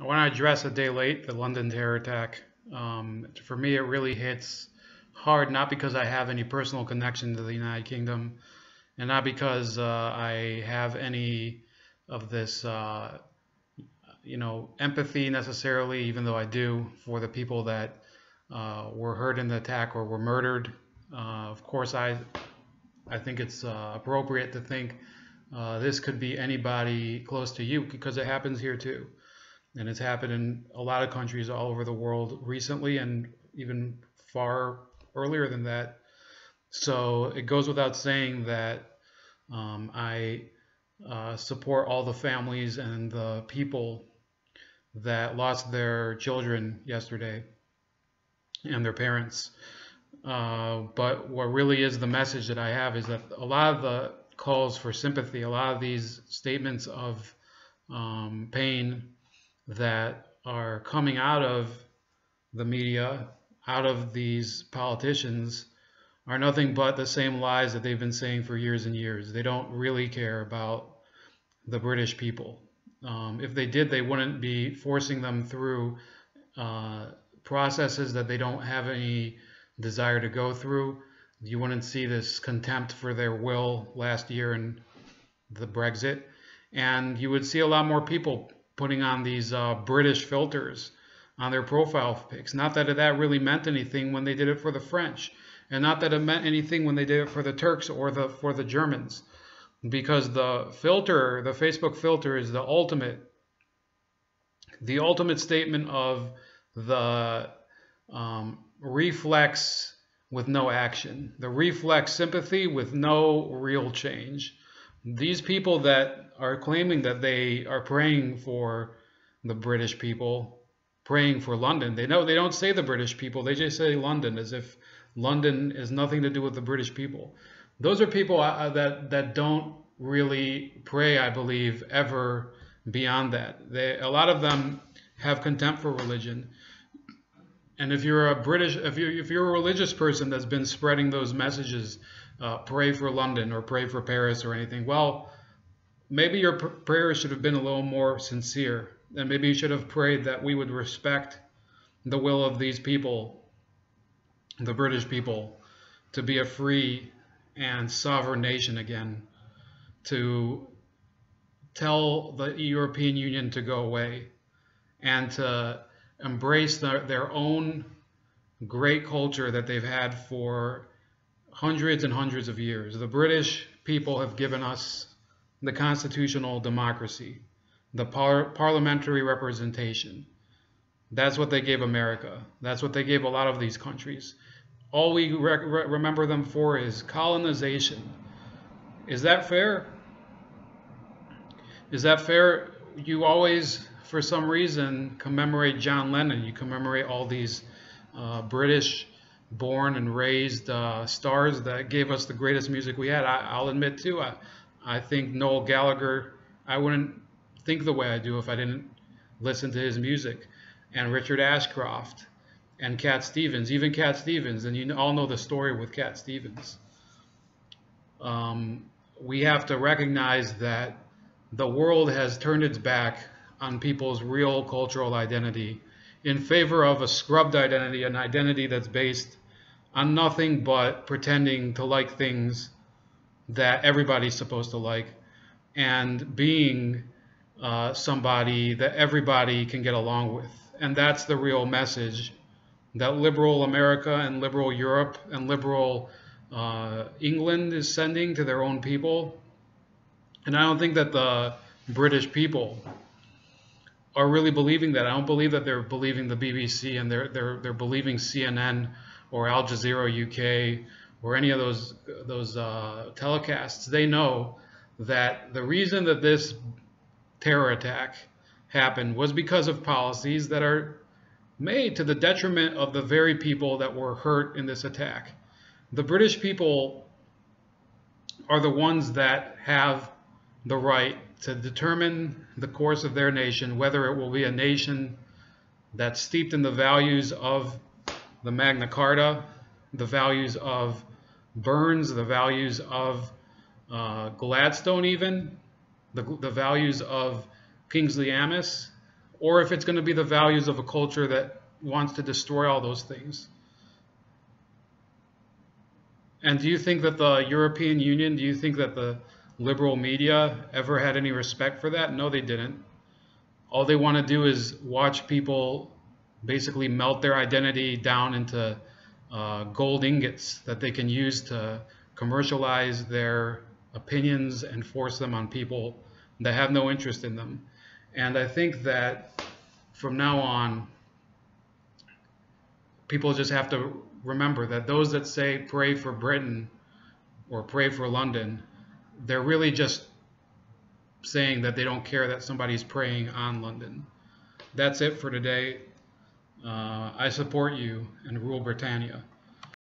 I want to address a day late the London terror attack. Um, for me, it really hits hard, not because I have any personal connection to the United Kingdom, and not because uh, I have any of this, uh, you know, empathy necessarily, even though I do for the people that uh, were hurt in the attack or were murdered. Uh, of course, I I think it's uh, appropriate to think uh, this could be anybody close to you because it happens here too. And it's happened in a lot of countries all over the world recently and even far earlier than that. So it goes without saying that um, I uh, support all the families and the people that lost their children yesterday and their parents. Uh, but what really is the message that I have is that a lot of the calls for sympathy, a lot of these statements of um, pain that are coming out of the media, out of these politicians, are nothing but the same lies that they've been saying for years and years. They don't really care about the British people. Um, if they did, they wouldn't be forcing them through uh, processes that they don't have any desire to go through. You wouldn't see this contempt for their will last year in the Brexit. And you would see a lot more people putting on these uh, British filters on their profile pics. Not that that really meant anything when they did it for the French, and not that it meant anything when they did it for the Turks or the for the Germans, because the filter, the Facebook filter, is the ultimate, the ultimate statement of the um, reflex with no action, the reflex sympathy with no real change. These people that are claiming that they are praying for the British people, praying for London, they know they don't say the British people, they just say London as if London has nothing to do with the British people. Those are people uh, that that don't really pray, I believe, ever beyond that. They, a lot of them have contempt for religion and if you're a British, if you're, if you're a religious person that's been spreading those messages, uh, pray for London or pray for Paris or anything, well, maybe your prayers should have been a little more sincere. And maybe you should have prayed that we would respect the will of these people, the British people, to be a free and sovereign nation again, to tell the European Union to go away, and to embrace their, their own great culture that they've had for hundreds and hundreds of years. The British people have given us the constitutional democracy, the par parliamentary representation. That's what they gave America. That's what they gave a lot of these countries. All we re remember them for is colonization. Is that fair? Is that fair? You always for some reason, commemorate John Lennon. You commemorate all these uh, British born and raised uh, stars that gave us the greatest music we had. I, will admit, too, I, I think Noel Gallagher, I wouldn't think the way I do if I didn't listen to his music. And Richard Ashcroft and Cat Stevens, even Cat Stevens, and you all know the story with Cat Stevens. Um, we have to recognize that the world has turned its back on people's real cultural identity in favor of a scrubbed identity, an identity that's based on nothing but pretending to like things that everybody's supposed to like and being uh, somebody that everybody can get along with. And that's the real message that liberal America and liberal Europe and liberal uh, England is sending to their own people. And I don't think that the British people are really believing that. I don't believe that they're believing the BBC and they're they're they're believing CNN or Al Jazeera UK or any of those those uh, telecasts. They know that the reason that this terror attack happened was because of policies that are made to the detriment of the very people that were hurt in this attack. The British people are the ones that have the right to determine the course of their nation, whether it will be a nation that's steeped in the values of the Magna Carta, the values of Burns, the values of uh, Gladstone even, the, the values of Kingsley Amis, or if it's going to be the values of a culture that wants to destroy all those things. And do you think that the European Union, do you think that the liberal media ever had any respect for that? No, they didn't. All they want to do is watch people basically melt their identity down into uh, gold ingots that they can use to commercialize their opinions and force them on people that have no interest in them. And I think that from now on, people just have to remember that those that say pray for Britain or pray for London, they're really just saying that they don't care that somebody's preying on London. That's it for today. Uh, I support you and rule Britannia.